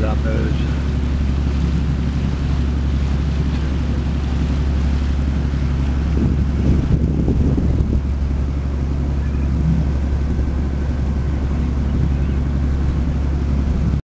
la Meuse.